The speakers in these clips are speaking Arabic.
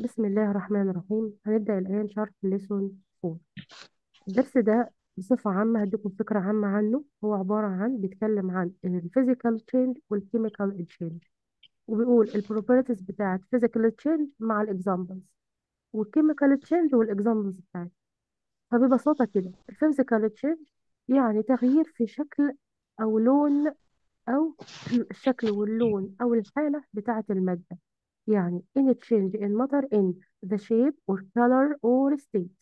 بسم الله الرحمن الرحيم. هنبدأ الآن شرح lesson 4 الدرس ده بصفة عامة هديكم فكرة عامة عنه. هو عبارة عن بيتكلم عن ال physical change وال chemical change وبيقول ال properties بتاعت physical change مع ال examples وال chemical change وال examples بتاعت. فببساطة كده ال physical change يعني تغيير في شكل أو لون أو الشكل واللون أو الحالة بتاعة المادة. يعني any change in matter in the shape or color or state.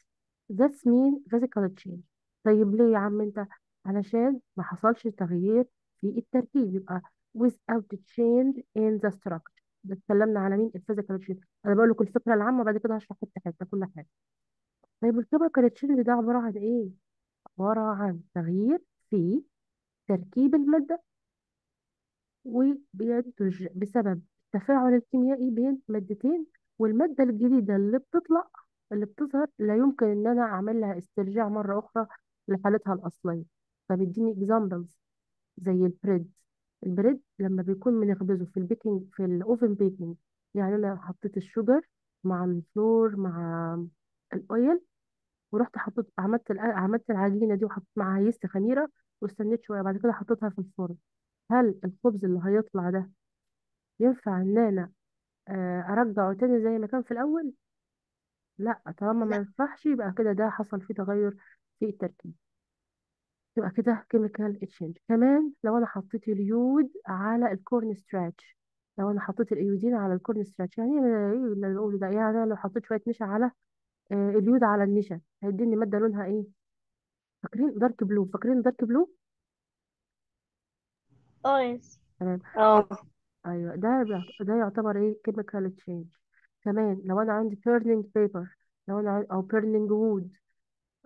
That's mean physical change. طيب ليه يا عم أنت؟ علشان ما حصلش تغيير في التركيب. يبقى without change in the structure. ده اتكلمنا على مين ال physical change أنا بقول لكم الفكرة العامة بعد كده هشرح حتة حتة كل حاجة. طيب ال chemical change ده عبارة عن إيه؟ عبارة عن تغيير في تركيب المادة. وبينتج بسبب التفاعل الكيميائي بين مادتين والمادة الجديدة اللي بتطلع اللي بتظهر لا يمكن إن أنا اعمل لها استرجاع مرة أخرى لحالتها الأصلية. طب اديني examples زي ال bread. ال bread لما بيكون بنخبزه في ال baking في ال oven baking يعني أنا حطيت ال sugar مع ال flour مع ال oil ورحت حطيت عملت عملت العجينة دي وحطيت معاها yeast خميرة واستنيت شوية بعد كده حطيتها في الفرن. هل الخبز اللي هيطلع ده ينفع إن أنا آه، أرجعه تاني زي ما كان في الأول؟ لأ طالما ما لأ. ينفعش يبقى كده ده حصل فيه تغير في التركيب. يبقى كده chemical change كمان لو أنا حطيت اليود على ال corn starch لو أنا حطيت ال iodine على ال corn starch يعني إيه اللي بقوله ده؟ يعني أنا لو حطيت شوية نشا على آه، اليود على النشا هيديني مادة لونها إيه؟ فاكرين dark blue فاكرين dark blue آه yes تمام آه أيوه ده بيعت- ده يعتبر إيه chemical change كمان لو أنا عندي burning paper لو أنا عن- أو burning wood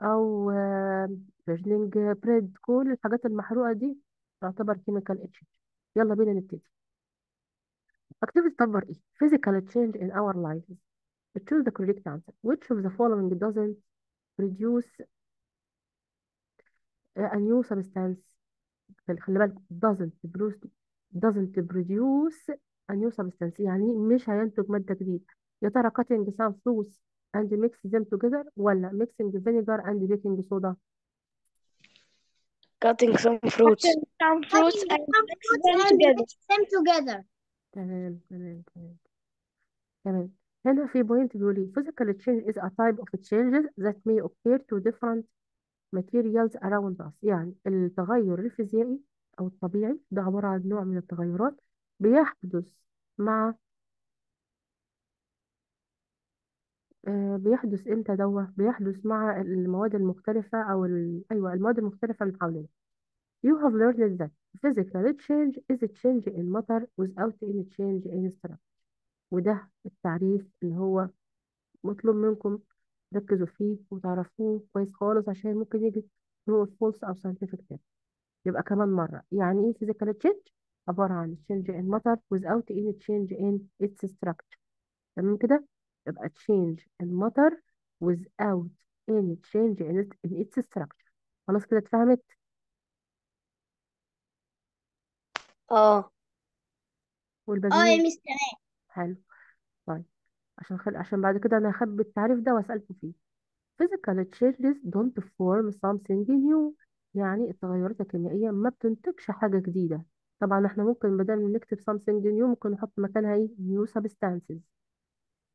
أو آه، burning bread كل الحاجات المحروقه دي تعتبر chemical change يلا بينا نبتدي activity تعتبر إيه physical change in our lives choose the correct answer which of the following doesn't produce a new substance خلي خلي بالك doesn't produce doesn't produce a new substance يعني مش هينتج مادة جديدة يا ترى cutting some fruits and mix them together ولا mixing vinegar and baking soda cutting some fruits Cutting some fruits Cutting and some mix fruits them and together. mix them together. تمام تمام تمام تمام هنا في بوينت بيقول لي physical change is a type of changes that may occur to different materials around us يعني التغير الفيزيائي أو الطبيعي ده عبارة عن نوع من التغيرات بيحدث مع آه، بيحدث إمتى دوت بيحدث مع المواد المختلفة أو ال... أيوة المواد المختلفة من حوالينا. You have learned that physical change is a change in matter without any change in structure. وده التعريف اللي هو مطلوب منكم تركزوا فيه وتعرفوه كويس خالص عشان ممكن يجي true false أو scientific test يبقى كمان مرة يعني إيه physical change عبارة عن change in matter without any change in its structure تمام كده يبقى change in matter without any change in, it, in its structure خلاص كده اتفهمت آه آه والباقيين يا مس تمام. حلو طيب عشان خل... عشان بعد كده أنا هخبي التعريف ده وأسألكم فيه. Physical changes don't form something new. يعني التغيرات الكيميائية ما بتنتجش حاجة جديدة. طبعا إحنا ممكن بدل ما نكتب something new ممكن نحط مكانها إيه؟ new substances.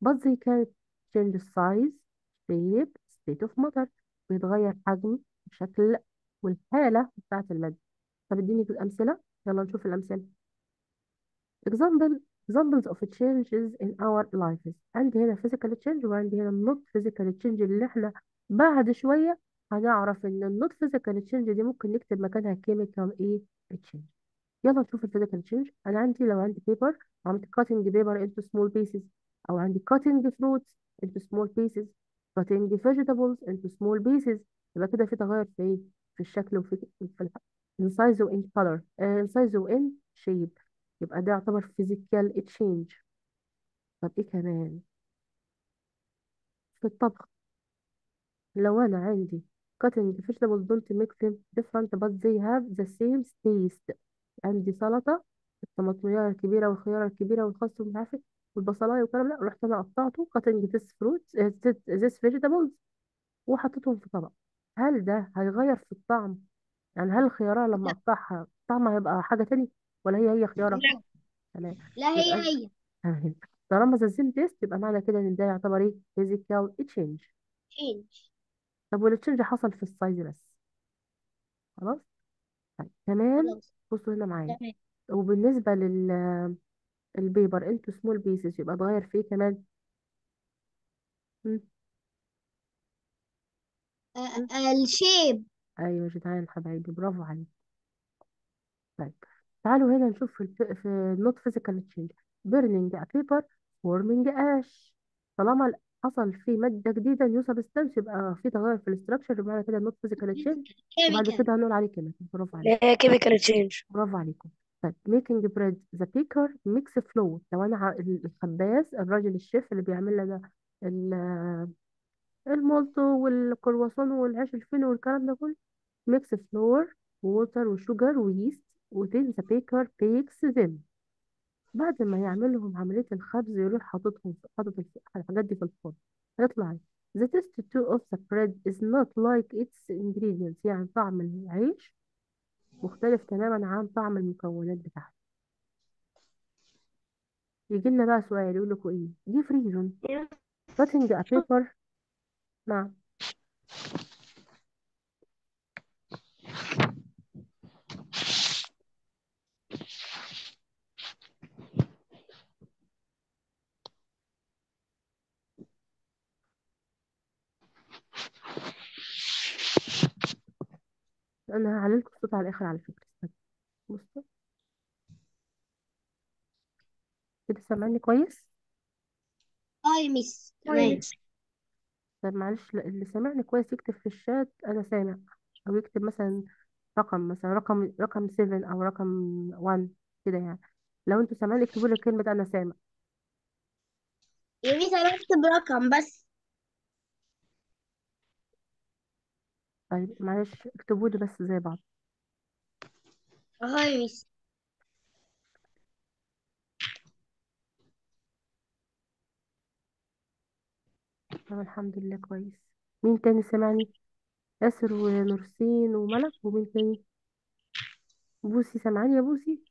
But they can change size shape state of matter. بيتغير حجم شكل والحالة بتاعة المادة. طب اديني أمثلة. يلا نشوف الأمثلة. Example examples of changes in our lives عندي هنا physical change وعندي هنا not physical change اللي إحنا بعد شوية هنعرف ان not physical change دي ممكن نكتب مكانها chemical إيه change يلا نشوف ال physical change أنا عندي لو عندي paper عملت cutting paper into small pieces أو عندي cutting fruits into small pieces cutting vegetables into small pieces يبقى كده في تغير في إيه في الشكل وفي في الح- in size و in color آه يبقى ده يعتبر physical change طب إيه كمان؟ في الطبخ. لو أنا عندي cutting vegetables don't make them different but they have the same taste. عندي سلطة الطماطمية الكبيرة والخيارة الكبيرة والخس ومش عارفة والبصلاية والكلام ده رحت أنا قطعته cutting this fruits uh, this vegetables وحطيتهم في طبق. هل ده هيغير في الطعم؟ يعني هل الخيارة لما أقطعها طعمها هيبقى حاجة تانية ولا هي هي خيارة لا. تمام. لا هي يبقى هي. تمام. طالما the same taste يبقى معنى كده إن ده يعتبر إيه؟ Physical change change. طب وال change حصل في ال size بس. خلاص؟ طيب كمان خلاص. بصوا هنا معايا. تمام. وبالنسبة لل paper into small pieces يبقى اتغير في إيه كمان؟ مم. مم. ال shape. أيوه يا جدعان حبايبي. برافو عليك. طيب. تعالوا هنا نشوف في الف... في ال not physical change burning a paper forming ash طالما حصل في مادة جديدة new substance يبقى في تغير في ال structure بمعنى كده ال not physical change وبعد كده هنقول عليه كلمة برافو عليك. اللي هي chemical change برافو عليكم. طيب. making bread the baker mix flour لو أنا الخباز الراجل الشيف اللي بيعمل لنا ال- المولتو والكرواسون والعيش الفينو والكلام ده كله mix flour water و sugar و yeast و then the baker bakes them بعد ما يعمل لهم عملية الخبز يروح حاططهم حاطط الف- الحاجات دي في الفرن. هيطلع؟ The taste too of the bread is not like its ingredients يعني طعم العيش مختلف تماما عن طعم المكونات بتاعته. يجي لنا بقى سؤال يقول لكم إيه؟ Give reason. Cutting a paper نعم. أنا هعللكم الصوت على الآخر على فكرة. استنى. بصوا كده سامعني كويس؟ آه يا ميس. تمام. طب معلش لا، اللي سامعني كويس يكتب في الشات أنا سامع. أو يكتب مثلا رقم مثلا رقم رقم 7 أو رقم 1 كده يعني. لو أنتوا سامعين اكتبوا لي كلمه أنا سامع. يا ميس أنا بكتب رقم بس. طيب معلش اكتبوا لي بس زي بعض. miss طب الحمد لله كويس. مين تاني سامعني؟ ياسر ونورسين وملك ومين تاني؟ بوسي سامعاني يا بوسي؟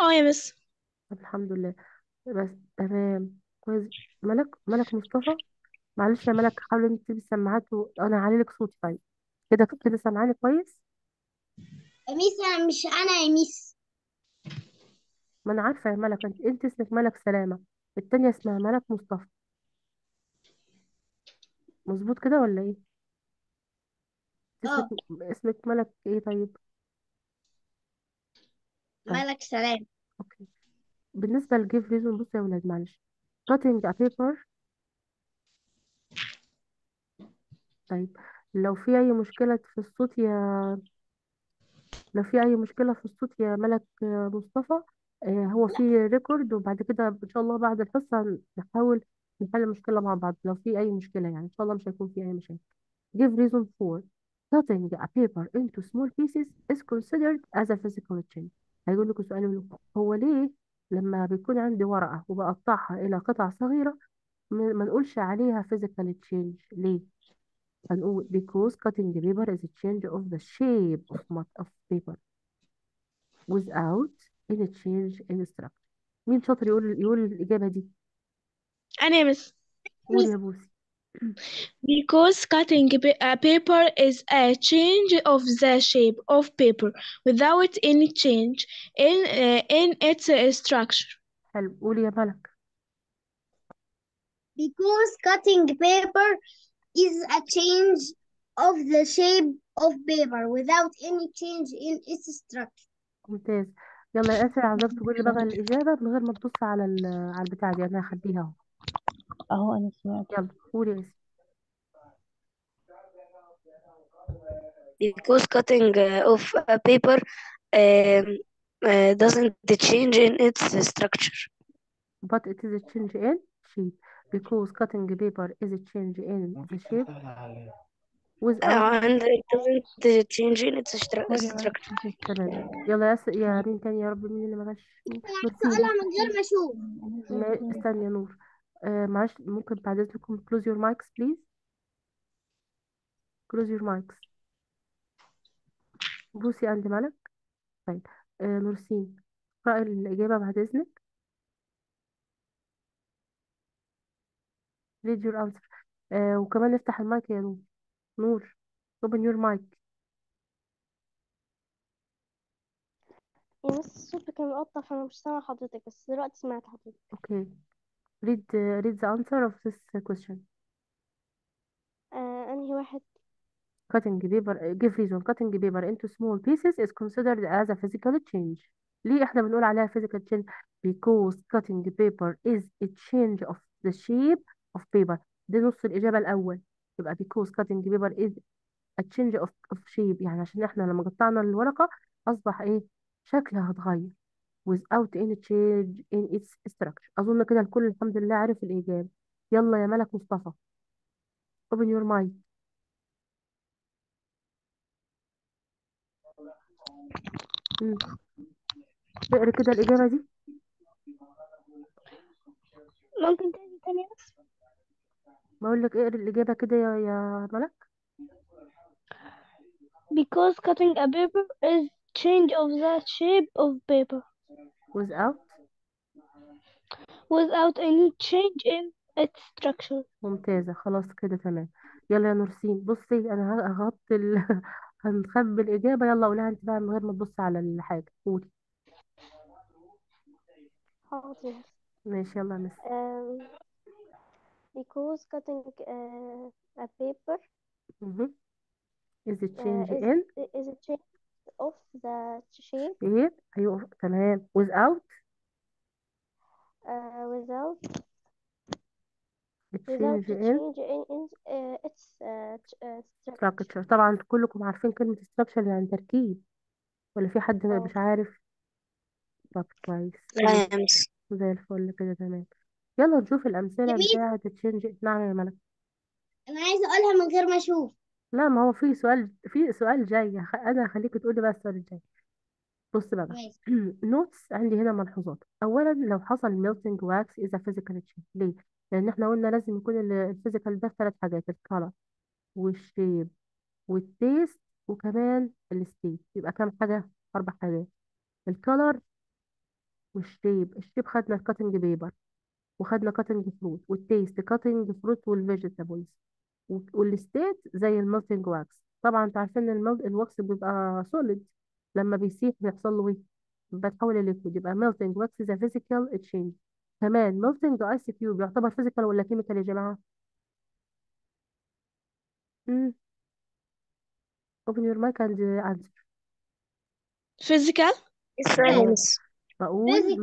آه يا miss طب الحمد لله. بس تمام. كويس. ملك ملك مصطفى؟ معلش يا ملك حاولي أنت تسيبي السماعات وأنا هعلي لك صوتي طيب. كده كده سامعاني كويس؟ يا miss أنا مش أنا يا miss. ما أنا عارفة يا ملك انت أنت اسمك ملك سلامة التانية اسمها ملك مصطفى. مظبوط كده ولا إيه؟ اسمك آه. اسمك ملك إيه طيب؟ طيب. ملك سلامة. okay. بالنسبة لل give reason بصوا يا ولاد معلش. Cutting a paper. طيب. لو في أي مشكلة في الصوت يا لو في أي مشكلة في الصوت يا ملك مصطفى آه، هو في record وبعد كده إن شاء الله بعد الحصة نحاول نحل المشكلة مع بعض لو في أي مشكلة يعني إن شاء الله مش هيكون في أي مشاكل. Give reason for cutting a paper into small pieces is considered as a physical change. هيقول لكم سؤال هو ليه لما بيكون عندي ورقة وبقطعها إلى قطع صغيرة ما ما نقولش عليها physical change ليه؟ هنقول because cutting the paper is a change of the shape of mat- of paper without any change in structure مين شاطر يقول يقول الإجابة دي أنا يا مس قول يا بوسي because cutting pa- a paper is a change of the shape of paper without any change in uh, in its uh, structure حلو قول يا ملك because cutting paper is a change of the shape of paper without any change in its structure ممتاز يلا يا آسر عايزاك تقول لي بقى الإجابة من غير ما تبص على ال- على البتاع دي أنا هخبيها أهو اهو انا سمعت يلا قول يا آسر because cutting uh, of a paper um, uh, doesn't change in its structure but it is a change in shape Because cutting paper is a change in the shape. Without and it doesn't change in its stru- structure? تمام يلا يا. يا مين تاني يا رب مين اللي ما جاش سؤالها من غير ما أشوف. استني يا نور. آه معلش ممكن بعد إذنكم close your mics please. Close your mics. بوسي عند ملك. طيب. آه نورسين اقرأي الإجابة بعد إذنك. Read your answer آه وكمان نفتح المايك يا نور نور open your mic يعني بس الصوت كان مقطع فأنا مش سامع حضرتك بس دلوقتي سمعت حضرتك okay read uh, read the answer of this question آه أنهي واحد cutting paper give reason cutting paper into small pieces is considered as a physical change ليه إحنا بنقول عليها physical change because cutting paper is a change of the shape of paper. دي نص الإجابة الأول. يبقى because cutting paper is a change of, of shape. يعني عشان إحنا لما قطعنا الورقة أصبح إيه؟ شكلها اتغير without any change in its structure. أظن كده الكل الحمد لله عرف الإجابة. يلا يا ملك مصطفى. Open your mic. مم. اقري كده الإجابة دي. ممكن تاني تاني بقول لك اقري الإجابة كده يا يا ملك. Because cutting a paper is change of the shape of paper. Without? Without any change in its structure. ممتازة خلاص كده تمام. يلا يا نورسين بصي أنا ه- هغطي ال... هنخبي الإجابة يلا قولها أنت بقى من غير ما تبصي على الحاجة. قولي. حاضر ماشي يلا يا مس. Um, because cutting uh, a paper مهم. is it uh, change is in is a change of the shape إيه أيوه تمام without uh, without change in change in, in uh, its uh, ch- uh, structure طبعا كلكم عارفين كلمة structure يعني تركيب ولا في حد آه مش عارف طب كويس زي الفل كده تمام يلا نشوف الأمثلة جميل بتاعة change نعم يا ملك. أنا عايزة أقولها من غير ما أشوف. لا ما هو في سؤال في سؤال جاي. هخ- أنا هخليك تقولي بقى السؤال الجاي. بص بقى. بقى ماشي. notes عندي هنا ملحوظات. أولا لو حصل melting wax إذا physical change. ليه؟ لأن إحنا قلنا لازم يكون ال physical ده ثلاث حاجات ال color وال shape وال taste وكمان ال state يبقى كام حاجة؟ أربع حاجات. ال color وال shape ال shape خدنا ال cutting paper وخدنا كاتنج فروت والتيست كاتنج فروت والفيجيتابلز والستيت زي الميلتنج واكس طبعا أنتوا عارفين إن ال wax بيبقى solid لما بيسيح بيحصل له إيه؟ بتحول لل liquid يبقى melting wax ده physical change كمان melting ice cube يعتبر physical ولا chemical يا جماعة؟ امم open your mic and answer. Physical miss بقول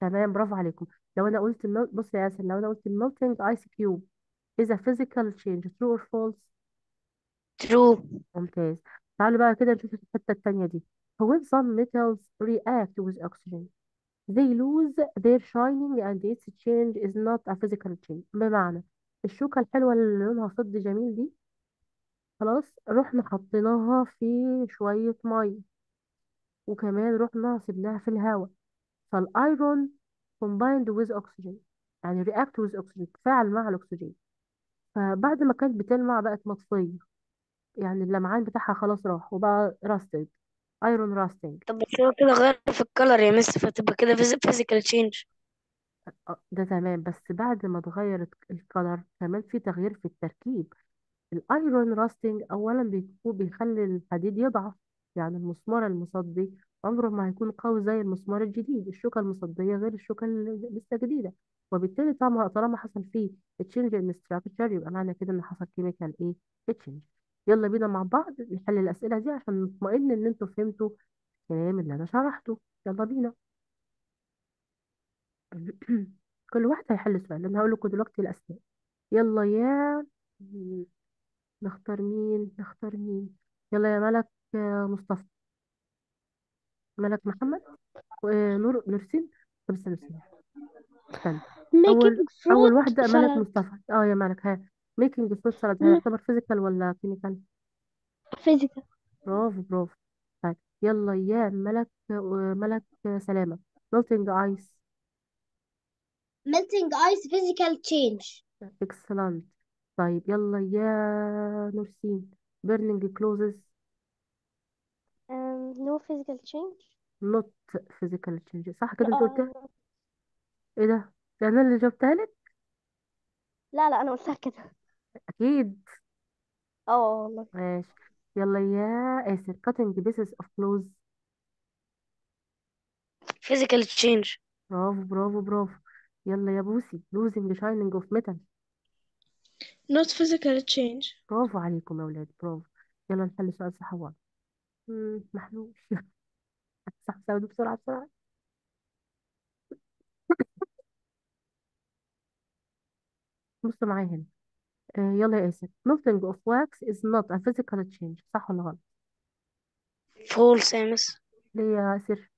تمام برافو عليكم. لو أنا قلت mel... بص يا ياسر لو أنا قلت melting ice cube is a physical change true or false true. ممتاز. تعالوا بقى كده نشوف الحتة التانية دي. When some metals react with oxygen they lose their shining and its change is not a physical change. بمعنى الشوكة الحلوة اللي لونها فضي جميل دي خلاص رحنا حطيناها في شوية مية وكمان رحنا سيبناها في الهواء. فال iron combined with oxygen. يعني react with oxygen تفاعل مع الأكسجين. فبعد ما كانت بتلمع بقت مطفية. يعني اللمعان بتاعها خلاص راح وبقى rusted iron rusting طب بس هو كده غير في ال color يا miss فتبقى كده physical change. ده تمام. بس بعد ما اتغير ال color كمان في تغيير في التركيب. ال iron rusting اولا بيكون بيخلي الحديد يضعف. يعني المسمار المصدي عمره ما هيكون قوي زي المسمار الجديد الشوكة المصدية غير الشوكة اللي لسه جديدة. وبالتالي طالما طالما حصل فيه change in structure يبقى معنى كده إن حصل chemical إيه؟ change يلا بينا مع بعض نحل الأسئلة دي عشان نطمئن إن أنتوا فهمتوا الكلام اللي أنا شرحته. يلا بينا. كل واحد هيحل سؤال أنا هقول لكم دلوقتي الاسماء يلا يا نختار مين؟ نختار مين؟ يلا يا ملك آه، مصطفى. ملك محمد ونور نورسين طب استنى استنى. استنى. أول أول واحدة ملك salad. مصطفى. آه يا ملك. ها. Making fruit salad. مم. هيعتبر physical ولا chemical physical. برافو برافو. طيب يلا يا ملك ملك سلامة. Melting ice. Melting ice physical change. Excellent. طيب يلا يا نورسين burning clothes. No physical change. Not physical change. صح كده انت قلتها؟ آه، إيه ده؟ ده أنا اللي جبتها لك؟ لا لا أنا قلتها كده. أكيد. آه والله. ماشي. يلا يا آسر. Cutting pieces of clothes. Physical change. برافو برافو برافو. يلا يا بوسي. Losing shining of metal. Not physical change. برافو عليكم يا ولاد برافو. يلا نحل سؤال صح وغلط مم، محلوش صح ساوي بسرعة بسرعة. بصوا معايا هنا. آه يلا يا آسر melting of wax is not a physical change. صح ولا غلط؟ False يا مس. ليه يا آسر؟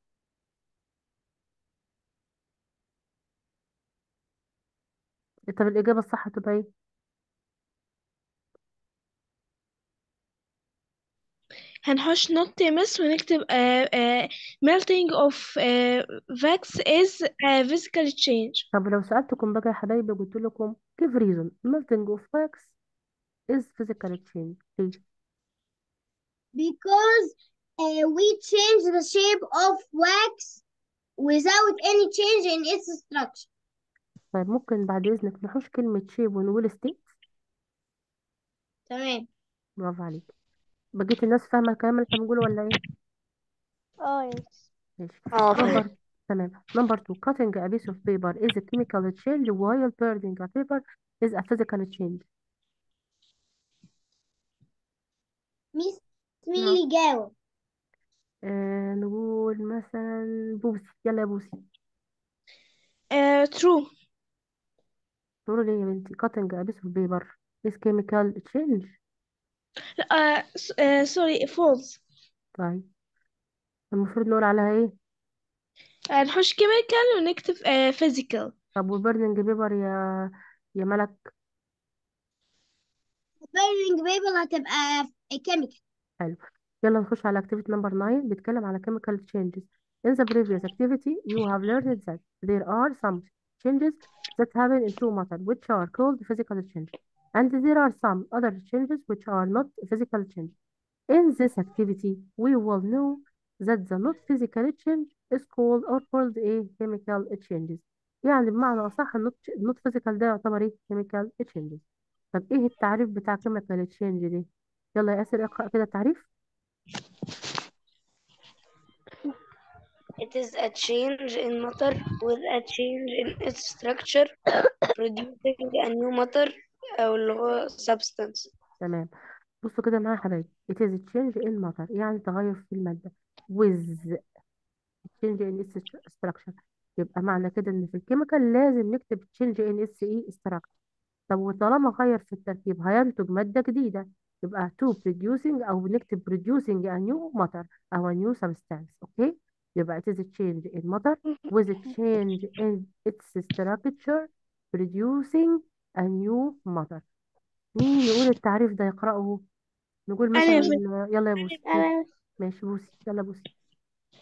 طب الإجابة الصح تبقى إيه؟ هنحوش not miss ونكتب uh, uh, melting of uh, wax is a physical change طب لو سألتكم بقى يا حبايبي قلت لكم give reason melting of wax is physical change ليه because uh, we change the shape of wax without any change in its structure طيب ممكن بعد إذنك نحوش كلمة shape ونقول state تمام برافو عليك بقيت الناس فاهمة الكلام اللي إحنا بنقوله ولا إيه؟ آه يا miss ماشي. آه فاهم number تمام. number 2 cutting a piece of paper is a chemical change while burning a paper is a physical change. miss مين نعم. اللي يجاوب آه نقول مثلا بوسي. يلا يا بوسي. uh, true. تقولوا ليه يا بنتي cutting a piece of paper is chemical change uh, uh, sorry false طيب المفروض نقول عليها إيه هنحوش chemical ونكتب uh, physical طب والبرنينج بيبر يا يا ملك burning paper هتبقى chemical حلو يلا نخش على activity number 9 بيتكلم على chemical changes in the previous activity you have learned that there are some changes that happen in two matter which are called physical changes and there are some other changes which are not physical changes in this activity we will know that the not physical change is called or called a chemical changes يعني بمعنى أصح النوت physical ده يعتبر إيه chemical changes طب إيه التعريف بتاع chemical change دي يلا يا ياسر اقرأ كده التعريف It is a change in matter with a change in its structure producing a new matter أو اللي هو substance تمام بصوا كده معايا يا حبايبي it is a change in matter يعني تغير في المادة with change in its structure يبقى معنى كده ان في ال chemical لازم نكتب change in its إيه structure طب وطالما غير في التركيب هينتج مادة جديدة يبقى to producing أو نكتب producing a new matter أو a new substance okay يبقى it is a change in matter with a change in its structure producing a new matter مين يقول التعريف ده يقرأه نقول أنا مثلا يلا يا بوسي أنا ماشي بوسي يلا بوسي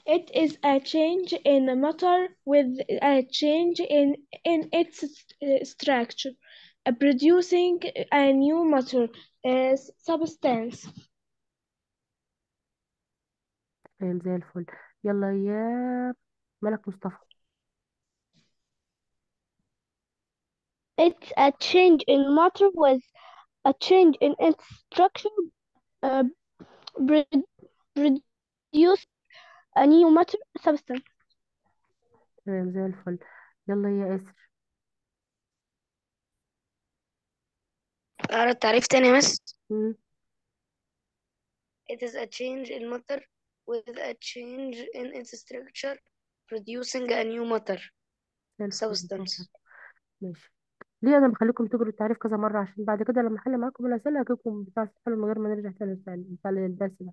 It is a change in matter with a change in in its uh, structure, uh, producing a new matter uh, substance. زي الفل يلا يا ملك مصطفى It's a change in matter with a change in its structure, uh, pro- produce a new matter substance. فاهم زي الفل يلا يا ياسر أقرأ التعريف تاني يا مس مم. It is a change in matter with a change in its structure producing a new matter زي الفل برافو substance ماشي ليه أنا بخليكم تجروا التعريف كذا مرة؟ عشان بعد كده لما أحل معاكم الاسئله أجيبكم بتاع الحل من غير ما نرجع تاني للسؤال- بتاع الدرس ده.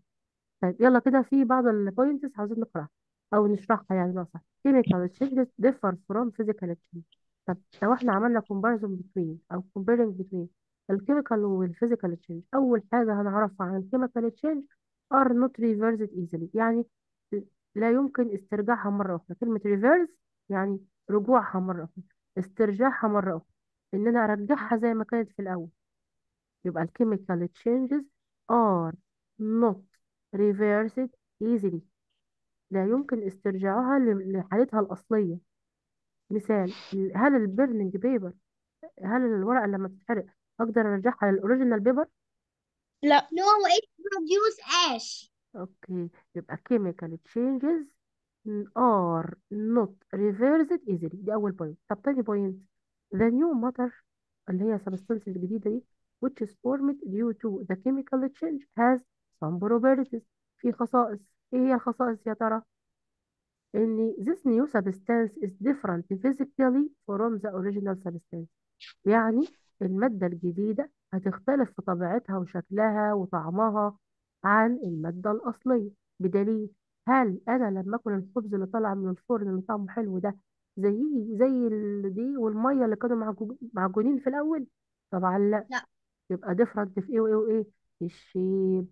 طيب يلا كده في بعض البوينتس عاوزين نقرأها أو نشرحها يعني بقى صح chemical differ from physical changes طب لو إحنا عملنا comparison between أو comparing between ال chemical وال physical change أول حاجة هنعرفها عن ال chemical change are not reversed easily. يعني لا يمكن استرجاعها مرة أخرى. كلمة reverse يعني رجوعها مرة أخرى. استرجاعها مرة أخرى. إن أنا أرجعها زي ما كانت في الأول. يبقى ال chemical changes are not reversed easily. لا يمكن استرجاعها لحالتها الأصلية. مثال ال- هل ال burning paper هل الورقة لما تتحرق أقدر أرجعها لل original paper؟ لا. No, it produce ash. okay. يبقى chemical changes are not reversed easily. دي أول point طب تاني point the new matter اللي هي substance الجديدة دي which is formed due to the chemical change has some properties. في خصائص. إيه هي الخصائص يا ترى؟ إن this new substance is different physically from the original substance. يعني المادة الجديدة هتختلف في طبيعتها وشكلها وطعمها عن المادة الأصلية. بدليل هل أنا لما أكل الخبز اللي طالع من الفرن اللي طعمه حلو ده زي زي ال- دي والمية اللي كانوا معجو- معجونين في الأول. طبعا لأ لا. يبقى different في إيه وإيه وإيه. في الشيب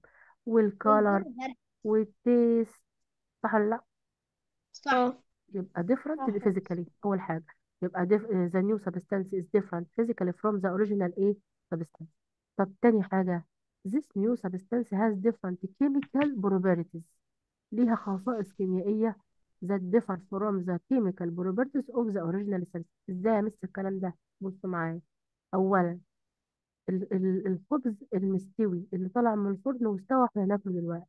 والكالر والجوهر والتيست صح ولا لأ؟ صح. آه. يبقى different صح. physically. أول حاجة. يبقى dif the new substance is different physically from the original إيه substance. طب تاني حاجة. This new substance has different chemical properties. ليها خصائص كيميائية that differ from the chemical properties of the original substance إزاي امس الكلام ده؟ بص معايا. اولا ال- ال- الخبز المستوي اللي طلع من الفرن واستوى إحنا هناكله دلوقتي.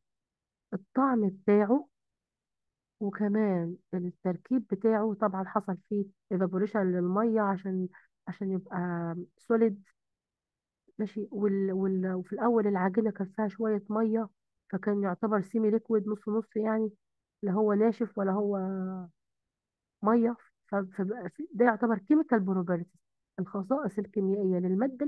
الطعم بتاعه وكمان التركيب بتاعه طبعا حصل فيه evaporation للمية عشان عشان يبقى solid. ماشي. وال... وال... وفي الأول العجينة كان فيها شوية مية فكان يعتبر سيمي ليكويد نص نص يعني. لا هو ناشف ولا هو مية ف... فبقى في... ده يعتبر chemical properties الخصائص الكيميائية للمادة